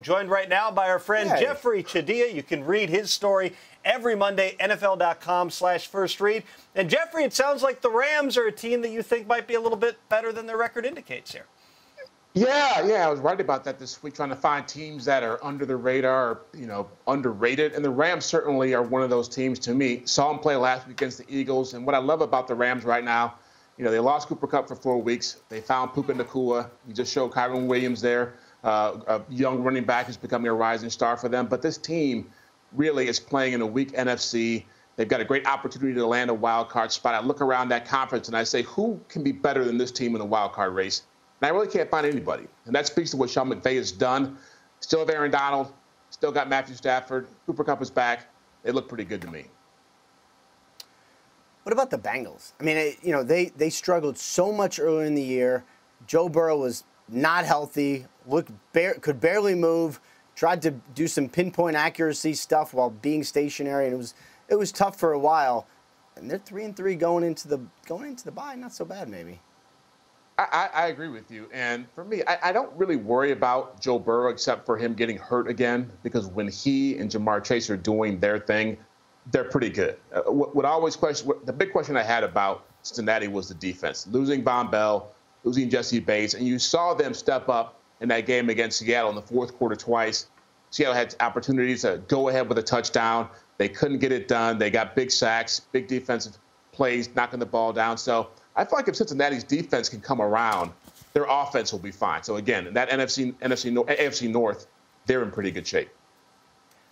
Joined right now by our friend Hey. Jeffrey Chadiha. You can read his story every Monday, NFL.com slash first read. And Jeffrey, it sounds like the Rams are a team that you think might be a little bit better than their record indicates here. Yeah, yeah, I was right about that this week, trying to find teams that are under the radar, or, you know, underrated. And the Rams certainly are one of those teams to me. Saw them play last week against the Eagles. And what I love about the Rams right now, you know, they lost Cooper Kupp for four weeks. They found Puka Nacua. You just showed Kyren Williams there, Uh, a young running back who's becoming a rising star for them. But this team really is playing in a weak NFC. They've got a great opportunity to land a wild card spot. I look around that conference and I say, who can be better than this team in the wild card race? And I really can't find anybody. And that speaks to what Sean McVay has done. Still have Aaron Donald, still got Matthew Stafford. Cooper Kupp is back. They look pretty good to me. What about the Bengals? I mean, you know, they they struggled so much earlier in the year. Joe Burrow was not healthy, looked could barely move. Tried to do some pinpoint accuracy stuff while being stationary, and it was it was tough for a while. And they're three and three going into the going into the bye. Not so bad, maybe. I, I, I agree with you. And for me, I, I don't really worry about Joe Burrow except for him getting hurt again because when he and Ja'Marr Chase are doing their thing, they're pretty good. Uh, what, what I always question, what, the big question I had about Cincinnati was the defense. Losing Vonn Bell, losing Jessie Bates, and you saw them step up in that game against Seattle in the fourth quarter twice. Seattle had opportunities to go ahead with a touchdown. They couldn't get it done. They got big sacks, big defensive plays, knocking the ball down. So I feel like if Cincinnati's defense can come around, their offense will be fine. So again, that NFC, NFC, AFC North, they're in pretty good shape.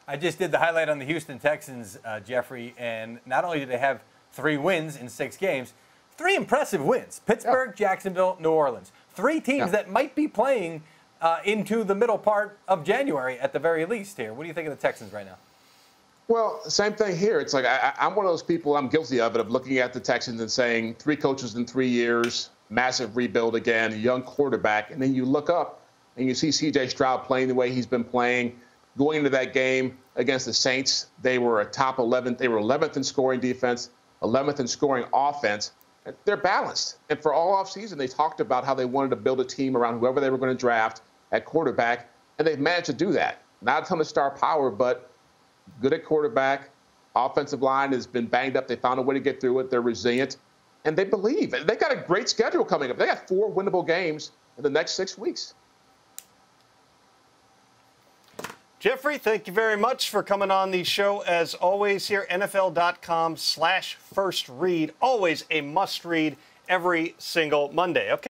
I just did the highlight on the Houston Texans, uh, Jeffrey, and not only did they have three wins in six games, three impressive wins Pittsburgh, Jacksonville, New Orleans. Three teams Yeah. that might be playing uh, into the middle part of January at the very least here. What do you think of the Texans right now? Well, same thing here. It's like I, I'm one of those people. I'm guilty of it of looking at the Texans and saying three coaches in three years, massive rebuild again, young quarterback, and then you look up and you see C.J. Stroud playing the way he's been playing. Going into that game against the Saints, they were a top 11. They were 11th in scoring defense, 11th in scoring offense. They're balanced. And for all offseason, they talked about how they wanted to build a team around whoever they were going to draft at quarterback, and they've managed to do that. Not a ton of star power, but good at quarterback. Offensive line has been banged up. They found a way to get through it. They're resilient, and they believe. And They got a great schedule coming up. They got four winnable games in the next six weeks. Jeffrey, thank you very much for coming on the show as always here. NFL.com slash first read. Always a must read every single Monday. Okay.